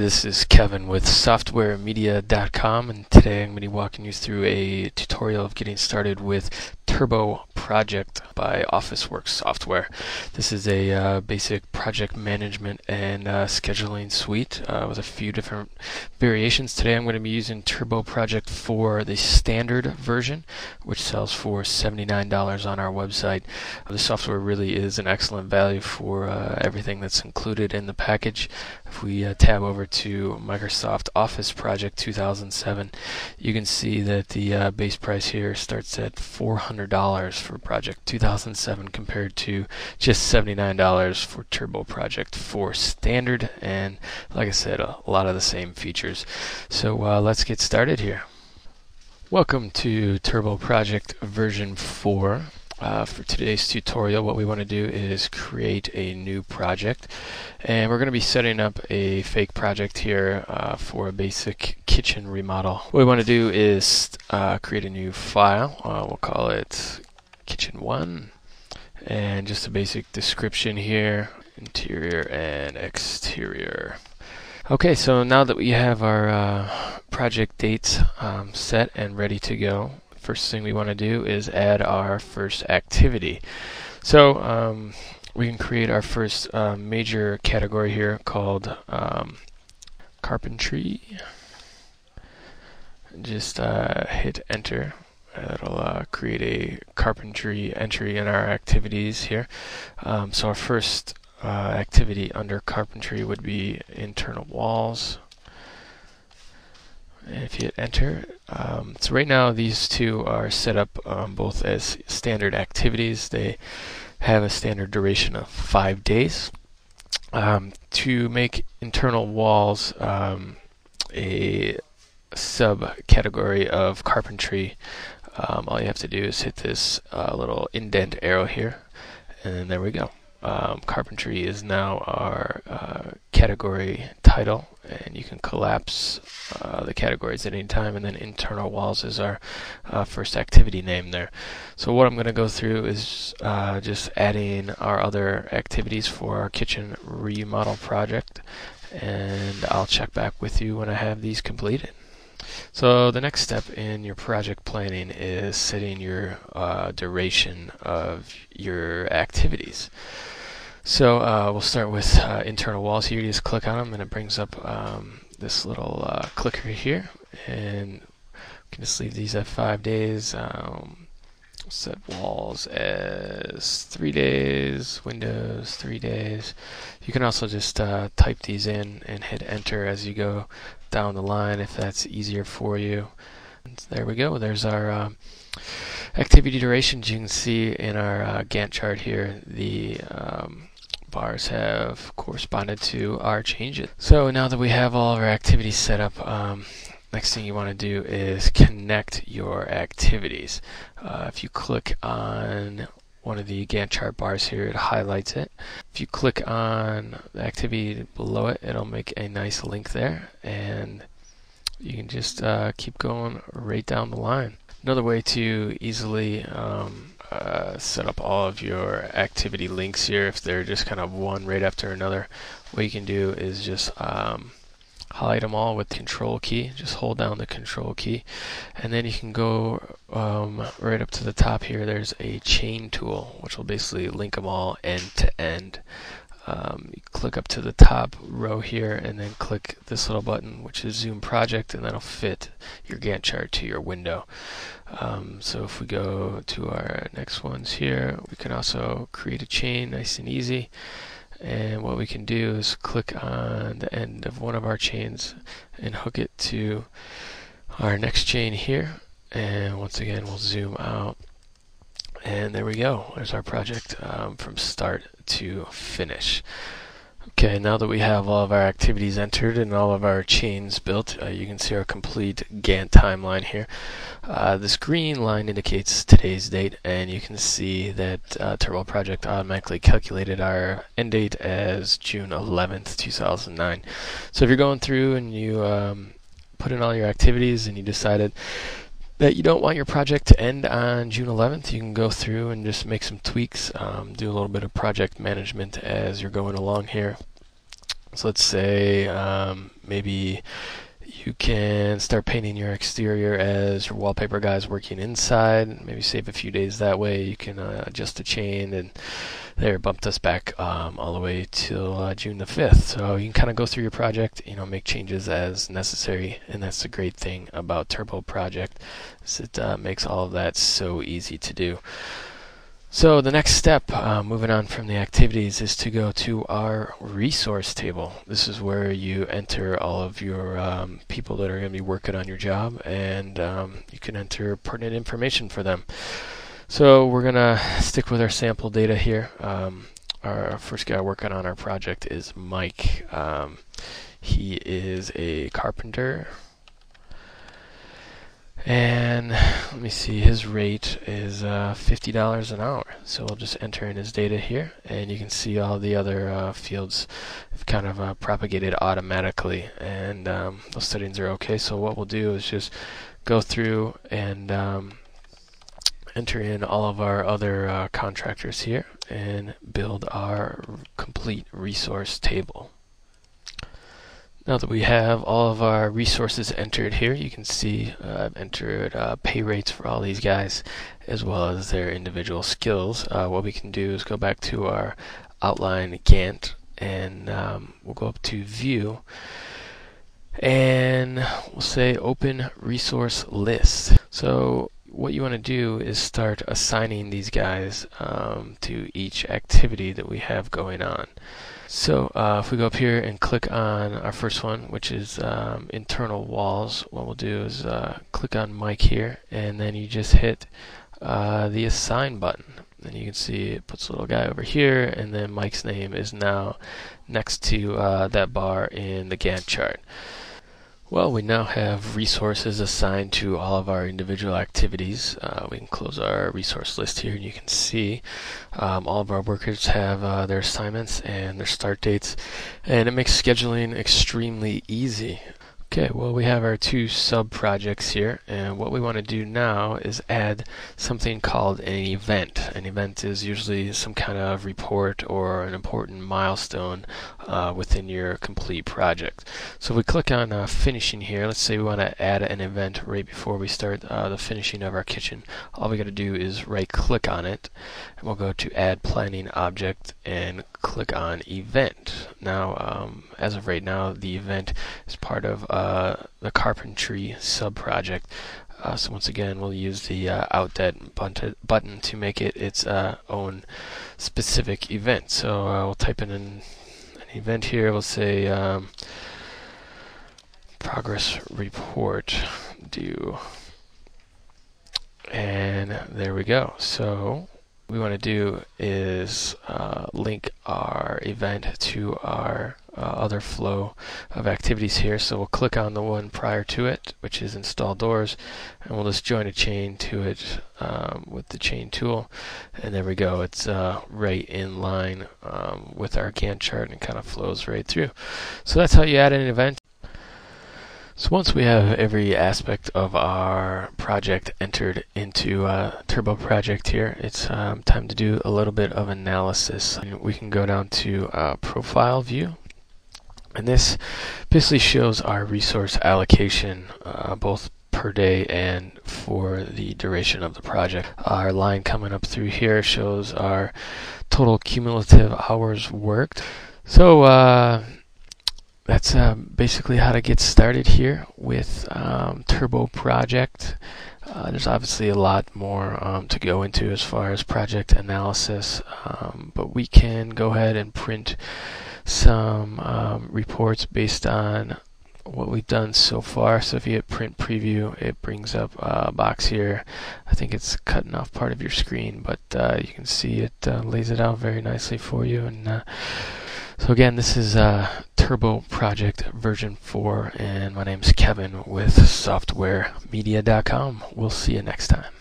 this is Kevin with softwaremedia.com and today I'm going to be walking you through a tutorial of getting started with Turbo Project by OfficeWorks software. This is a uh, basic project management and uh, scheduling suite uh, with a few different variations. Today I'm going to be using Turbo Project 4 the standard version, which sells for $79 on our website. the software really is an excellent value for uh, everything that's included in the package. If we uh, tab over to Microsoft Office Project 2007, you can see that the uh, base price here starts at 400 $100 for Project 2007 compared to just $79 for Turbo Project 4 Standard. And like I said, a lot of the same features. So uh, let's get started here. Welcome to Turbo Project version 4. Uh, for today's tutorial, what we want to do is create a new project. And we're going to be setting up a fake project here uh, for a basic kitchen remodel. What we want to do is uh, create a new file. Uh, we'll call it kitchen 1. And just a basic description here, interior and exterior. Okay, so now that we have our uh, project dates um, set and ready to go, first thing we want to do is add our first activity. So um, we can create our first uh, major category here called um, carpentry. Just uh, hit enter. It'll uh, create a carpentry entry in our activities here. Um, so our first uh, activity under carpentry would be internal walls if you hit enter. Um, so right now these two are set up um, both as standard activities. They have a standard duration of five days. Um, to make internal walls um, a subcategory of carpentry, um, all you have to do is hit this uh, little indent arrow here, and there we go. Um, carpentry is now our uh, category title and you can collapse uh, the categories at any time and then internal walls is our uh, first activity name there. So what I'm going to go through is uh, just adding our other activities for our kitchen remodel project and I'll check back with you when I have these completed so the next step in your project planning is setting your uh, duration of your activities so uh, we'll start with uh, internal walls here. You just click on them and it brings up um, this little uh, clicker here. And we can just leave these at five days. Um, set walls as three days, windows three days. You can also just uh, type these in and hit enter as you go down the line if that's easier for you. And there we go. There's our uh, activity durations. You can see in our uh, Gantt chart here the um, bars have corresponded to our changes. So now that we have all of our activities set up, um, next thing you want to do is connect your activities. Uh, if you click on one of the Gantt chart bars here, it highlights it. If you click on the activity below it, it'll make a nice link there, and you can just uh, keep going right down the line. Another way to easily um, uh, set up all of your activity links here if they're just kind of one right after another what you can do is just um, highlight them all with control key. Just hold down the control key. And then you can go um, right up to the top here. There's a chain tool which will basically link them all end to end. Um, click up to the top row here and then click this little button which is zoom project and that'll fit your Gantt chart to your window. Um, so if we go to our next ones here we can also create a chain nice and easy and what we can do is click on the end of one of our chains and hook it to our next chain here and once again we'll zoom out and there we go. There's our project um, from start to finish. Okay, now that we have all of our activities entered and all of our chains built, uh, you can see our complete Gantt timeline here. Uh, this green line indicates today's date, and you can see that uh, Turbo Project automatically calculated our end date as June 11th, 2009. So if you're going through and you um, put in all your activities and you decided that you don't want your project to end on June 11th, you can go through and just make some tweaks, um, do a little bit of project management as you're going along here. So let's say um, maybe you can start painting your exterior as your wallpaper guy is working inside. Maybe save a few days that way. You can uh, adjust the chain and there bumped us back um, all the way till uh, June the 5th. So you can kind of go through your project, you know, make changes as necessary, and that's the great thing about Turbo Project is it uh, makes all of that so easy to do. So the next step, uh, moving on from the activities, is to go to our resource table. This is where you enter all of your um, people that are going to be working on your job, and um, you can enter pertinent information for them. So we're going to stick with our sample data here. Um, our first guy working on our project is Mike. Um, he is a carpenter and let me see, his rate is uh, $50 an hour. So we'll just enter in his data here, and you can see all the other uh, fields kind of uh, propagated automatically, and um, those settings are okay. So what we'll do is just go through and um, enter in all of our other uh, contractors here and build our complete resource table. Now that we have all of our resources entered here, you can see uh, I've entered uh, pay rates for all these guys as well as their individual skills. Uh, what we can do is go back to our outline Gantt and um, we'll go up to view and we'll say open resource list. So what you want to do is start assigning these guys um, to each activity that we have going on. So uh, if we go up here and click on our first one, which is um, internal walls, what we'll do is uh, click on Mike here, and then you just hit uh, the assign button. And you can see it puts a little guy over here, and then Mike's name is now next to uh, that bar in the Gantt chart. Well, we now have resources assigned to all of our individual activities. Uh, we can close our resource list here and you can see um, all of our workers have uh, their assignments and their start dates and it makes scheduling extremely easy. Okay, well we have our two sub-projects here and what we want to do now is add something called an event. An event is usually some kind of report or an important milestone uh, within your complete project. So if we click on uh, finishing here, let's say we want to add an event right before we start uh, the finishing of our kitchen. All we got to do is right click on it and we'll go to add planning object and click on event. Now um, as of right now the event is part of uh, the carpentry sub-project. Uh, so once again, we'll use the uh, outdent button to make it its uh, own specific event. So uh, we'll type in an, an, event here. We'll say um, progress report due, and there we go. So we want to do is uh, link our event to our uh, other flow of activities here. So we'll click on the one prior to it, which is install doors, and we'll just join a chain to it um, with the chain tool. And there we go. It's uh, right in line um, with our Gantt chart and kind of flows right through. So that's how you add an event. So once we have every aspect of our project entered into uh, Turbo Project here, it's um, time to do a little bit of analysis. We can go down to uh, Profile View, and this basically shows our resource allocation uh, both per day and for the duration of the project. Our line coming up through here shows our total cumulative hours worked. So uh, that's uh, basically how to get started here with um, Turbo Project. Uh, there's obviously a lot more um, to go into as far as project analysis, um, but we can go ahead and print some um, reports based on what we've done so far. So if you hit print preview, it brings up a box here. I think it's cutting off part of your screen, but uh, you can see it uh, lays it out very nicely for you. And uh, so again, this is uh, Turbo Project version 4, and my name's Kevin with SoftwareMedia.com. We'll see you next time.